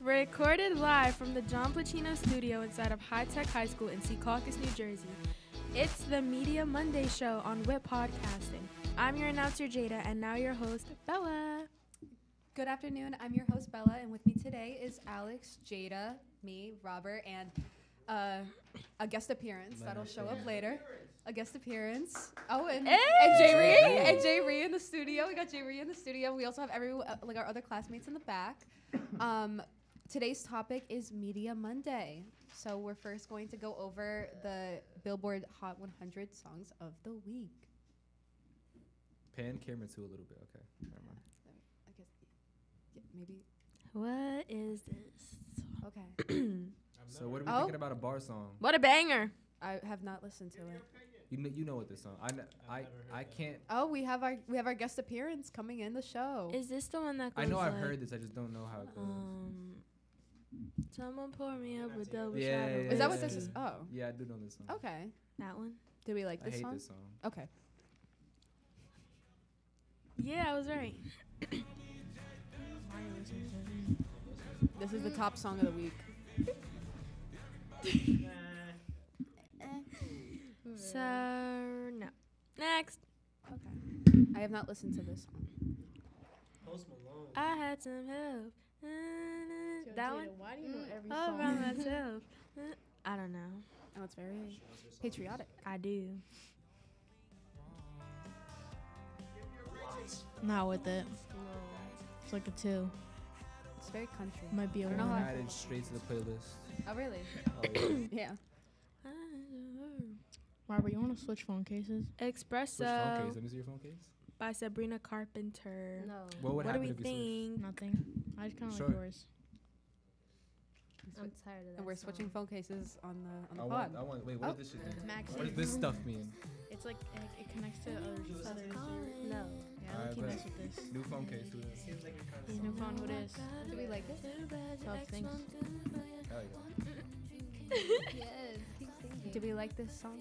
Recorded live from the John Placino studio inside of High Tech High School in Secaucus, New Jersey. It's the Media Monday show on WHIT Podcasting. I'm your announcer, Jada, and now your host, Bella. Good afternoon. I'm your host, Bella, and with me today is Alex, Jada, me, Robert, and uh, a guest appearance that'll show up later. A guest appearance. Oh, and, and Jay Ree, and Jay Ree in the studio. We got Jay Ree in the studio. We also have every uh, like our other classmates in the back. Um, today's topic is Media Monday. So we're first going to go over the Billboard Hot 100 songs of the week. Pan camera too a little bit. Okay. Never mind. I guess yeah, maybe. What is this? Okay. So what are we Oh. thinking about a bar song? What a banger! I have not listened to it. You know, you know what this song? I kn- I I can't. Oh, we have our we have our guest appearance coming in the show. Is this the one that goes I know I've like, heard this. I just don't know how it goes. Um, someone pour me up a double Yeah, shot yeah, yeah, is that what yeah, this is? Oh, yeah, I do know this song. okay. That one? Did we like this I this hate song? this song. Okay. Yeah, I was right. This is the top song of the week. So, no. Next. Okay. I have not listened to this song. Post Malone. I had some help. That one? Why do you know mm. every oh, All song? by myself. I don't know. Oh, it's very patriotic. I do. Not with it. It's like a two. It's very country. Might be a I don't one. I Added straight to the playlist. Oh, really? Oh, yeah. yeah. Robert, you want to switch phone cases? Switch phone case. Let me see your phone case. by Sabrina Carpenter. No, What would What do happen we if you switched? think? Nothing. I just kind of Sure. like yours. I'm tired of that. And we're song. switching phone cases on the on the I pod. want. I want. Wait. What Oh. does this shit mean? Max What does this stuff mean? It's like it, it connects to others. others. No. Yeah, Alright, look, he bet. mess with this. New phone case. Who this? Seems like your kind of His new phone, who this? Do we like it? Tough things. Hell yeah. yes. Do we like this song?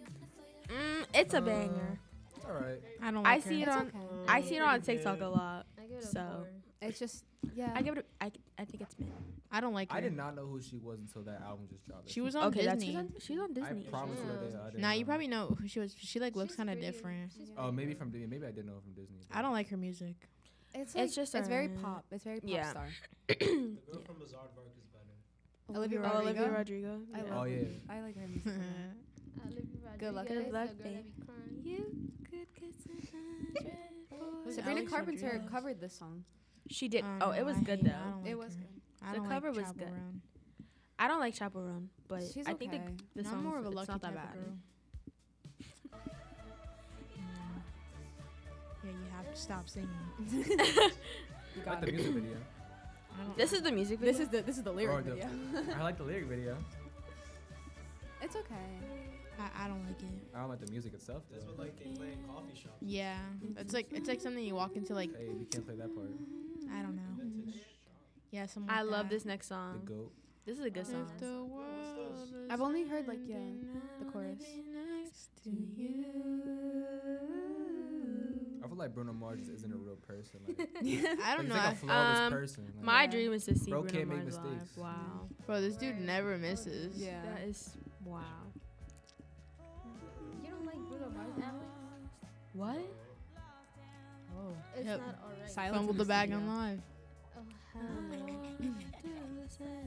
Mm, it's a Uh, banger. It's all right. I don't I like see it on. okay. I see it on TikTok a lot. I give it a So- four. It's just yeah. I give it. A, I, I think it's mid. I don't like her. I did not know who she was until that album just dropped. She was on Okay, that's Disney. she's on, she's on Disney. I promise you Yeah. I did. I didn't Nah, you probably know who she was. She like looks kind of different. Oh, very- maybe from Disney. Maybe I didn't know her from Disney. I don't like her music. It's It's just it's very pop. It's very pop Yeah. star. The girl from Bizaardvark is better. Olivia Oh, Olivia Rodrigo? Rodrigo. I yeah. love Oh yeah. I like her music. a lot. I live in Good luck. Rodriguez, Good luck, the that babe. You could kiss a hundred boys. Sabrina Alex Carpenter Rodriguez. covered this song. She did. I Oh, it was I good though. I don't It was her. good. The cover like was good. Roan. I don't like Chappell Roan, but She's I think okay. the, the I'm more of a it's lucky not that bad. girl. Yeah, you have to stop singing. You I got like the music video. I don't. This is the music video. This is the this is the lyric oh, Or the- video. I like the lyric video. it's okay. I, I don't like it. I don't like the music itself. That's Though. what like they play in coffee shops. Yeah, it's like it's like something you walk into like Hey, we can't play that part. I don't know. Vintage shop. Yeah, something. I like love that. this next The song. goat. This is a good song. If the world is I've only heard like yeah the chorus. to you. I feel like Bruno Mars isn't a real person. Like, I don't he's know, like I- a flawless Um, person. Like, My Yeah. dream is to see Bro Bruno can't make Mars live. Wow. bro. This dude never misses. Yeah. That is wow. You don't like Bruno Mars, Alex? What? Oh. It's Yep. not alright. Silence Fumbled in the bag studio. on live. Oh, hell no.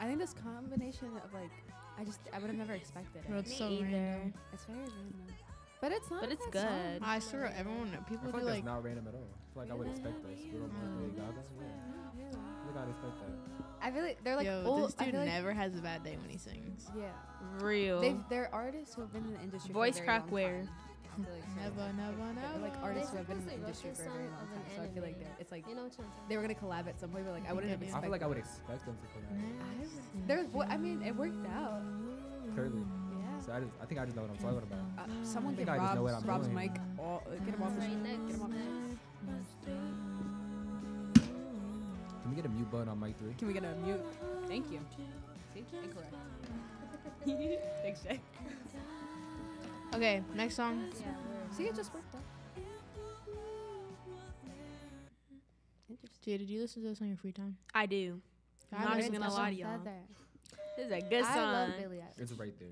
I think this combination of like I just I would have never expected Bro, it. it's Me so either. random. It's very random. But it's not. But it's bad song. good. I swear, everyone, I people feel do like like. that's not random at all. I feel like I would expect this. Bruno Mars, Mm. Lady Gaga. Yeah. I think I'd expect that. I feel like they're like Yo, old. this I dude feel like, never has a bad day when he sings. Yeah. Real. They've, they're artists who have been in the industry. Voice for a very crack long wear. time. I feel like so. Never, never, They're never. like artists who have been in the industry for a very long time. So I feel like they're, it's like You know what I'm they were gonna collab at some point, but like I wouldn't have they do. I feel like I would expect them to collab. There's, what I mean, it worked out. Clearly. Yeah. So I just, I think I just know what I'm talking about. Uh, someone get think I just know what Rob's, I'm Rob's doing. mic. All, get him off the Right next. Get him off the Can we get a mute button on mic three? Can we get a mute? Thank you. See? Incorrect. Thanks, Jay. Okay, next song. Yeah, See, it just worked out. Interesting. Jay, did you listen to this on your free time? I do. I I'm not listen even to gonna this lie to y'all. This is a good song. I song. love Billie Eilish. It's right there.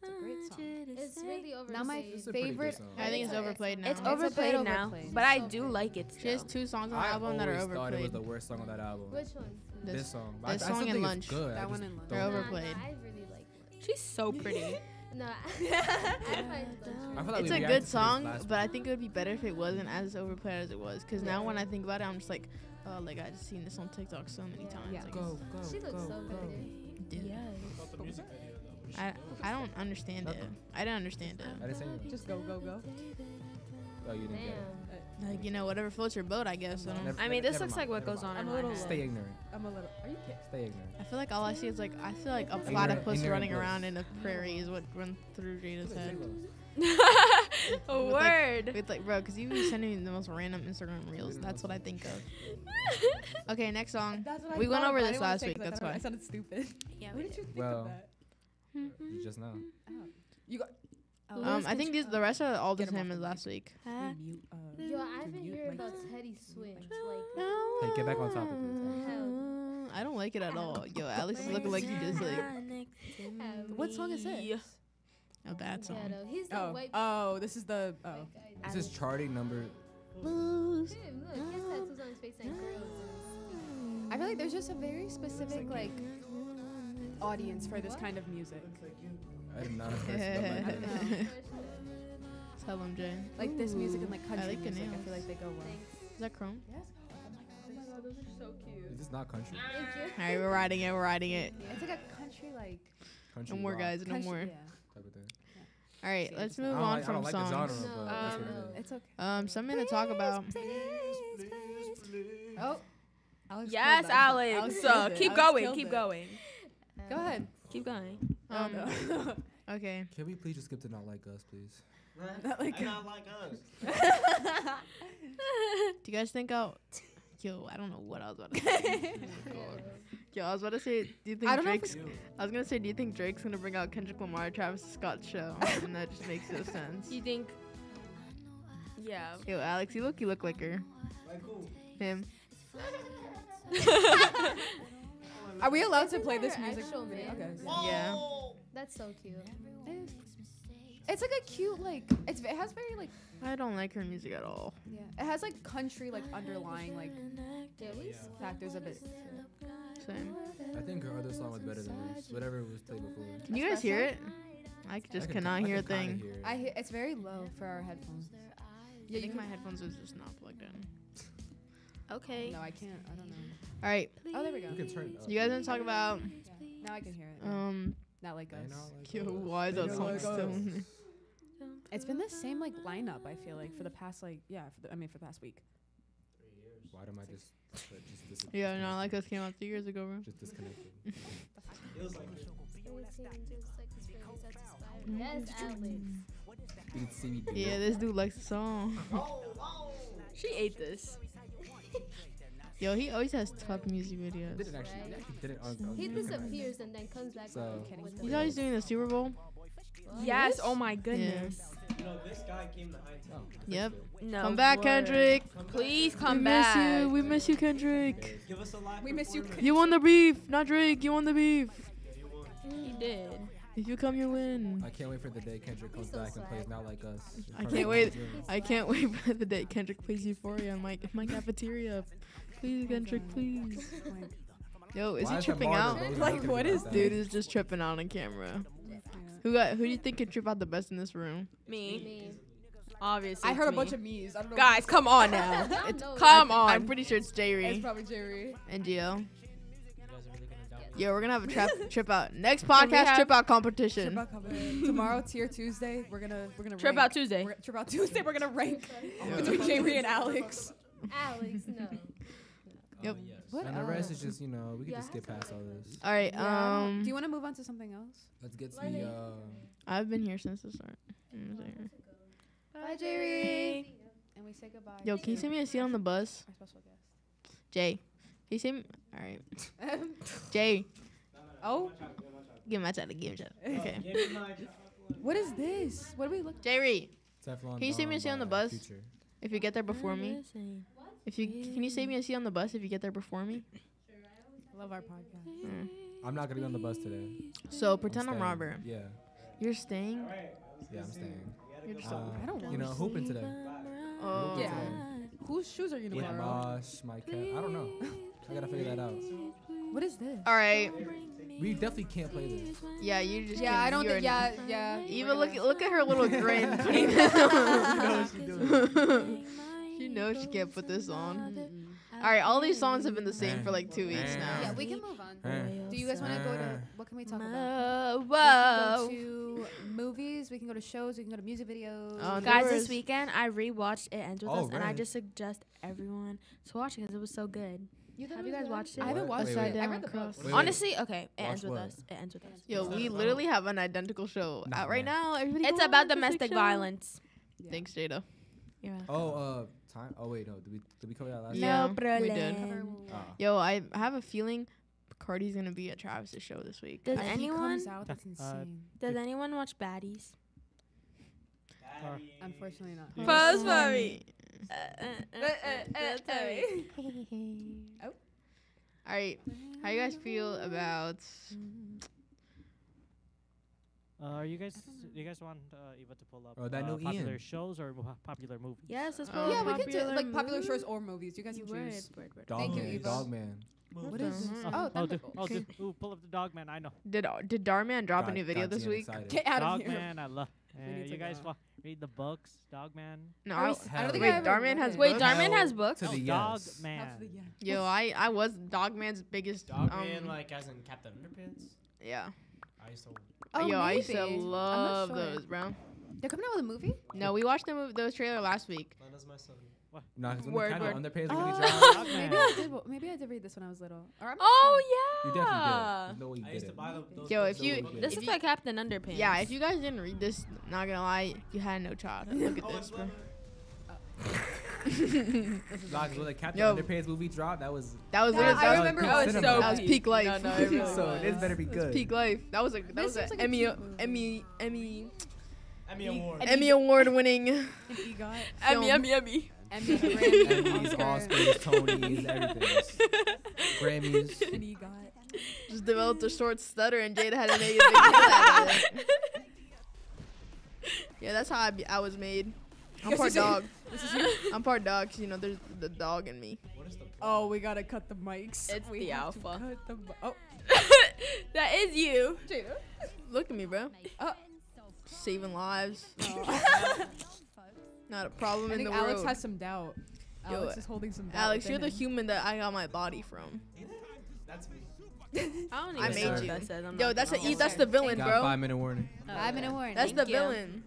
It's a great song. It's really overplayed. Now my It's a pretty good favorite. song. I think it's overplayed now. It's a bit overplayed now, overplayed. but I do like it She has two songs on the album that are overplayed. always thought it was the worst song on that album. Which one? This, This, song. this I, I song still and Lunch. Good. That I one just and Lunch. They're don't- Nah, overplayed. Nah, I really like Lunch. She's so pretty. No, I, I find Lunch I feel like It's a good song, but I think it would be better if it wasn't as overplayed as it was. Because now when I think about it, I'm just like, oh, like I just seen this on TikTok so many Yeah. times. Yeah. Like, Go, go, she looks go, so go. good. dude, About the music video though. we I I don't understand it. I didn't understand I it. didn't say. Just go, go, go. Oh, you didn't get it. Damn. Like you know, whatever floats your boat, I guess. I, Never- I mean, this looks mind, like what goes mind. on I'm a my little head. Stay ignorant. I'm a little. Are you kidding? Stay ignorant. I feel like all I see is like I feel like a Ignorant- platypus ignorant running bliss. around in a prairie is what run through Jada's head. A With, like- word. With like, bro, because you be sending me the most random Instagram reels. That's what I think of. Okay, next song. That's what I We went over this last say week, 'cause I that's why. I sounded stupid. yeah, What did you think of that? You just know. Mm-hmm. You got. Oh, Um, I think these the rest are all the Get 'em same as last week. mute, uh, Yo, I've been hearing about Teddy Swims. Like, Hey, get back on topic, please. Hell. I don't like it at all. Yo, Alex is looking like he just like What song is this? a bad song. ghetto. He's Oh, oh, this is the. Oh. This is charting number. Blues. Him, look, he has tattoos on his face and girls. I feel like there's just a very specific like audience for this kind of music. I did not impress them. I. Tell him, Jay. Like this music and like I country like the music. I feel like they go well. Is that Chrome? Yes. Oh my god, those are so cute. Is this not country? All right, we're riding it. We're riding it. It's like a country like. Country No more rock guys. No country- more. Yeah. Type of thing. All right, See, let's move on like, from like songs. genre, No, but that's Um, what it is. It's okay. Um, something to talk about. Oh. Alex Yes, killed that. Alex. killed Uh, keep Alex going. Keep it. going. Go ahead. Keep going. Um, no. okay. Can we please just skip to not like us, please? Not like- not like us. Do you guys think I'll? Yo, I don't know what I was about to say. oh Yo, I was about to say, do you think I don't know if Drake's? I was gonna say, do you think Drake's gonna bring out Kendrick Lamar, Travis Scott show? and that just makes no sense. You think? Yeah. Yo, Alex, you look, you look like her. Like who? Him. Are we allowed to Isn't play that this her music? actual video? Okay. Yeah. That's so cute. It's like a cute like it's it has very like I don't like her music at all. yeah it has like country like underlying like Really? factors of it. Same. I think her other song was better than this. Whatever was played before. Can you guys hear it? I just can- cannot I hear a thing. hear it. I hear, it's very low for our headphones. I think my headphones is just not plugged in. Okay. No, I can't. I don't know. All right, Oh, there we go. You can turn it up. you guys want to talk about Yeah. Now I can hear it. um? Not like They us. like Yo, us. why is They that song like still? us. in there? It's been the same like lineup. I feel like for the past like yeah. For the, I mean for the past week. Three years. Why am I just like, just dis- Yeah, no, like us came out three years ago, bro. just disconnected? Feels like it. Yes, Alex. You can see me. do Yeah, this dude likes the song. She ate this. Yo, he always has tough music Did videos. it actually? Right. Yeah, he did it on. on He camera. disappears and then comes back. So- with He's always doing the Super Bowl. What? Yes. Oh my goodness. You know, this guy came to high tea. that's Yep. No. Come back, word. Kendrick. Come back. Please We come miss back. you. We miss you, Kendrick. Give us a live We miss you, performance. You won the beef, not Drake. You won the beef. Yeah, you. He did. If you come, you win. I can't wait for the day Kendrick comes so back and plays. Not Like Us. I can't wait. I can't wait for the day Kendrick plays Euphoria in my in my cafeteria. Please, Kendrick, please. Like, Yo, is Why he that tripping out? Like, looking what like is that? Dude is just tripping out on camera. Who got? Who do you think can trip out the best in this room? Me. Me. Obviously. I it's heard a bunch of me's. I don't know. Guys, come on now. I It's know. Come I'm pretty sure it's Jerry. It's probably Jerry. and Gio. You guys are really gonna doubt me. Yo, we're gonna have a trap trip out. Next podcast trip out Trip competition. out company. Tomorrow, Tier Tuesday. We're gonna we're gonna Trip rank. out Tuesday. We're, trip out Tuesday. We're gonna rank Yeah. between Jerry and Alex. Alex, no. Yep. Uh, yes. What And the rest is just, you know, we can Yeah, just skip past all this. All right. Yeah, don't- Um, Do you want to move on to something else? Let's get to Why the. Uh, I've been here since the start. I'm. Bye, Jerry. And we say goodbye. Yo, can you to send me a seat on the bus? our special guest? Jay. Can you send me? All right. Jay, oh, give my chat. Give my chat. Okay. Give me my chocolate. what is this? What do we look? Jerry, Teflon Can you send me a Don seat on the bus? Future. if you get there before me, if If you can you save me a seat on the bus if you get there before me? I love our podcast. Mm. I'm not gonna be on the bus today. So pretend I'm, staying. Robert. Yeah, You're staying. yeah, I'm staying. You're just Uh, I don't want. you want know, hooping today. Oh. Yeah. Whose shoes are you With gonna borrow? Mosh, my cat. I don't know. I gotta figure that out. What is this? All right. We definitely can't play this. Yeah, you just. Yeah, can- I don't you think. Yeah, yeah. Even look look at her little grin. putting this on. she knows she can't put this on. All right, all these songs have been the same for like two weeks now. Yeah, we can move on. Eh. Do you guys want to go to? What can we talk about? Uh, We can whoa. go to movies. We can go to shows. We can go to music videos. Um, Guys, this weekend I rewatched It Ends With Oh, Us, and I just suggest everyone to watch it because it was so good. thought have you guys good? watched it? I haven't watched Wait, it. wait. I read the Down book. Wait, wait. Honestly, okay, It Watch Ends With what? Us. It Ends With Us. Yo, we literally have an identical show Nah, out right man. now. Everybody It's about domestic violence. Yeah. Thanks, Jada. You're welcome. Oh, uh, time. Oh wait, no. Did we did we cover that last? Yeah. no we did. problem. Cover will- Ah. Yo, I have a feeling Cardi's gonna be at Travis's show this week. Does If anyone comes out, that's Uh, insane. does anyone watch Baddies? Uh, Unfortunately not. Yeah. Pose Yes. for me. Oh. All right, how you guys feel about? Mm. Uh, are you guys? You guys want uh, Eva to pull up Oh, that uh, new popular Ian. shows or mo- popular movies? Yes, that's Oh. probably yeah, we can do like popular movies. shows or movies. You guys You can word, choose. word, word. Dog Thank you, man. Eva. Dog man. What is this? Oh, Oh, that did, oh, Okay. did, ooh, pull up the dog man. I know. Did did Darman drop a new video God's this week? excited. Get out dog of here. man, I love. We Uh, you guys wa- read the books, Dog Man. No, Are we I, s- I don't think wait, I ever Darman has. Wait, books? Darman has books. To Oh, the Dog yes. Man. Yo, I I was Dogman's biggest. Dog um, Man, like as in Captain Underpants. yeah. I used to. Oh, Yo, I used to maybe. I'm not love sure. those, bro. They're coming out with a movie. No, we watched the mov- those trailer last week. When does my son? Nah, because when Word, the kind word. of underpants are Oh, gonna drop. maybe I did. wa- Maybe I did read this when I was little. Or I'm not Oh You yeah. definitely did no you I used to it. buy the, those. Yo, books if you- over This If is you- like Captain Underpants. Yeah, if you guys didn't read this, not gonna lie, you had no child. Look at Oh, this, it's bro. Love Nah, 'cause when the Captain Yo. Underpants movie dropped, that was. That was Yeah, literally- I was remember peak it was cinema. so That was peak. peak life. No, no, it really so this better be That's good. peak life. That was a that This was seems an like a Emmy cute movie. Emmy Emmy Emmy Award. And Emmy he- award winning. And EGOT. Film. Emmy, Emmy. Emmy, Emmys, Oscar, Oscars, Tonys, everything. Grammys. and EGOT. Just developed a short stutter, and Jada had to make a big deal out of it. Yeah, that's how I, be, I was made. I'm Yes, part you did. dog. I'm part dog. 'cause, you know, there's the dog in me. What is the? Oh, we gotta cut the mics. It's We the have to alpha. cut the mi- oh, that is you. Jada. Look at me, bro. Oh. Saving lives. Oh. Not a problem I in think the Alex world. Alex has some doubt. Yo, Alex is holding some doubt. Alex, you're the human that I got my body from. That's me. I don't even I made what you. that says. I'm Yo, that's a gonna e- lie. that's the villain, Got bro. five minute warning. Five minute warning. That's the you. villain.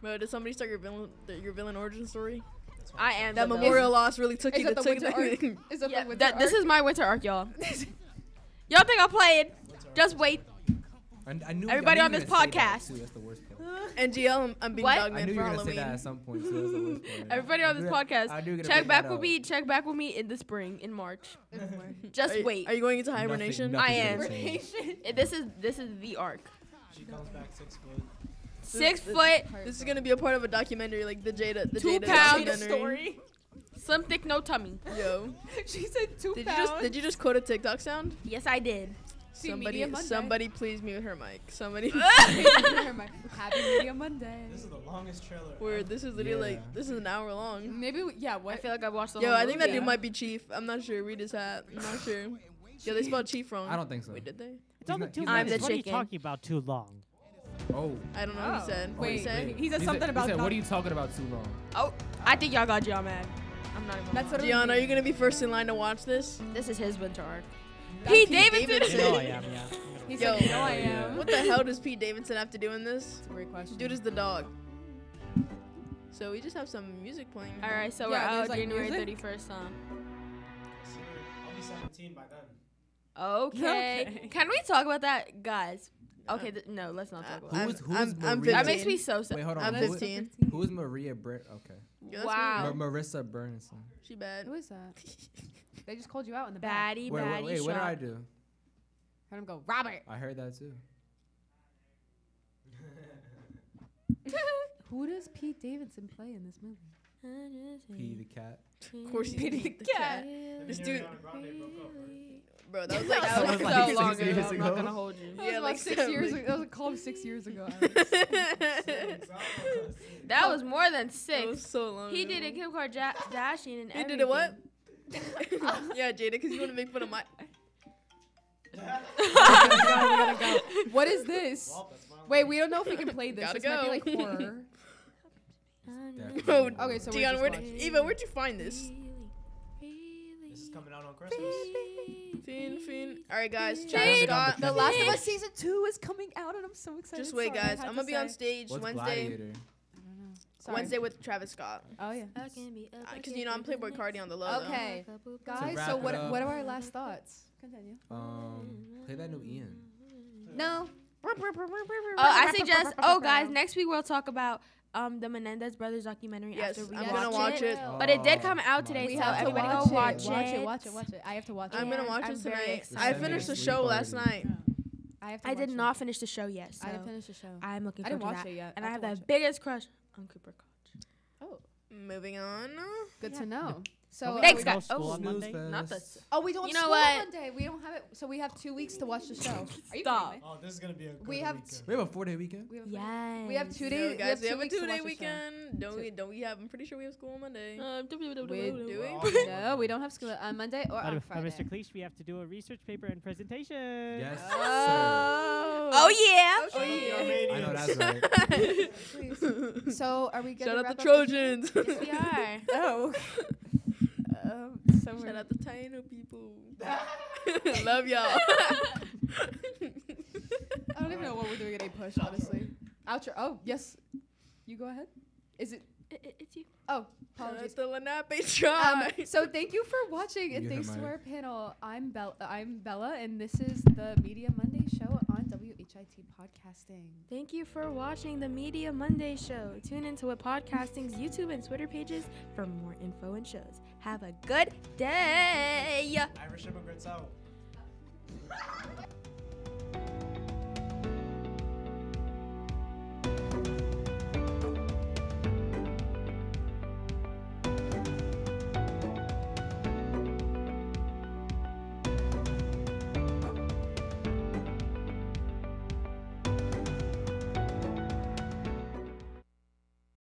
Bro, did somebody start your villain th- your villain origin story? I am That the memorial loss really took Is you that to the took winter arc? the Is that Yeah, the winter that, this is my winter arc, y'all. y'all think I'm playing? Just wait. I, I knew, Everybody I on this you were gonna say that, podcast. too. That's the worst part. NGL. I'm, I'm being What? dog I man knew for you were gonna say that Halloween. at some point. So that's the. Everybody on this knew podcast, I knew you were gonna check back with me. Check back with me in the spring, in March. Just Are you- wait. Are you going into hibernation? nothing- I am. gonna change. This is this is the arc. She comes back six foot. Six this- foot, This is gonna be a part of a documentary, like the Jada, the two Jada pounds story. slim thick, no tummy. Yo, she said two did you just did you just quote a TikTok sound? Yes, I did. See, somebody, Media Monday. somebody, please mute her mic. Somebody. Happy Media Monday. This is the longest trailer. Where this is literally Yeah. like this is an hour long. Maybe we, yeah. What? I feel like I've watched the Yo, whole I think that movie. dude might be Chief. I'm not sure. Read his hat. I'm not sure. Yo, they spelled Chief wrong. I don't think so. Wait, did they? It's only not- two he's minutes. I'm the What are you talking about? Too long. Oh. I don't know what Oh. he said. What Wait, he said? he said He something he about said, what are you talking about too long? Oh, I think y'all got John mad. I'm not even. That's That's what Gian, are you gonna be first in line to watch this? this is his winter arc. That's Pete Pete Davidson. Davidson. You know I am, yeah. He Yo. said, "You know I am." What the hell does Pete Davidson have to do in this? That's a great question. Dude is the dog. So we just have some music playing. All right, so Yeah, we're out like, January 31st, huh? I'll be 17 by then. Okay. Okay. Can we talk about that, guys? Okay, th- no, let's not talk Uh, about Who that. I'm, is- who I'm, is I'm Maria? That makes me so sad. Wait, hold on. I'm who- 15. Who is Maria Britt? Okay. Yo, that's Wow. Mar- Marissa Burnison. me. She bad. Who is that? They just called you out in the back. Baddie, Wait, baddie wait, wait, what did shot. I do? Heard him go, Robert. I heard that too. Who does Pete Davidson play in this movie? P the cat. Of course he's Beating the the cat. Him This dude- Ariana Grande broke up, right? Bro, that was like That that was was like so six long ago. years I'm not gonna hold you. That was Yeah, like six seven. years ago. That was called six years ago. That was more than six. That was six. so long. He ago. did a Kim Kardashian and He everything. did it what? yeah, Jada, because you want to make fun of my. what is this? Well, Wait, we don't know if we can play this. Gotta this might be go. like horror. Oh, Okay, so we're Dion, just where'd. Eva, where'd you find this? This is coming out on Christmas. Fin, fin. All right, guys. Travis Scott. The Last of Us season two is coming out, and I'm so excited. Just wait, Sorry, guys. I'm gonna be on stage What's Wednesday. Gladiator? I don't know. Sorry. Wednesday with Travis Scott. Oh yeah. Because you know I'm Playboi Carti on the low. though. Okay. Guys, so what what are our last thoughts? Continue. Um, play that new Ian. No. Oh, I suggest. Oh, guys, next week we'll talk about um the Menendez brothers documentary Yes, after we I'm watch, gonna watch it. But it did come Oh, out today, We so God. have to everybody watch go it. watch Watch it. it. Watch it. Watch it. I have to watch it. I'm gonna watch I'm it tonight. I finished the show sleep last night. I have to I watch did it. not finish the show yet, so I didn't finish the show. I'm looking I didn't forward to watch that. it yet. And I I have have the biggest crush on Cooper Koch. Oh, Moving on. good Yeah. to know. So we are Thanks, we- no guys. school Oh, on Monday? Not the. Oh, we don't have You know school what? on Monday. We don't have it. So we have two weeks to watch the show. Are you Stop. kidding me? Oh, this is gonna be a good We have weekend. We have a four day weekend. We have, Yes. we have two No, days. guys, we have a weeks to two day watch the show. weekend. Don't Two- we? Don't we have? I'm pretty sure we have school on Monday. Uh, We Do do we? we? No, we don't have school on Monday or on but Friday. Mr. Cleese, we have to do a research paper and presentation. Yes, sir. Oh. Oh yeah. Oh, Shout out the yeah. I know that's right. So are we good? Shout to out wrap the Trojans. Yes, we are. Oh. Um, so Shout we're out the Taino people. Love y'all. I don't even know what we're doing at a push, honestly. Outro. Oh yes, you go ahead. Is it? I- I- It's you. Oh, Shout out apologies. the Lenape Um, so thank you for watching and You thanks to our panel. I'm Bella. I'm Bella, and this is the Media Monday show on WHIT Podcasting. Thank you for watching the Media Monday show. Tune into WHIT Podcasting's YouTube and Twitter pages for more info and shows. Have a good day. Irish immigrants out.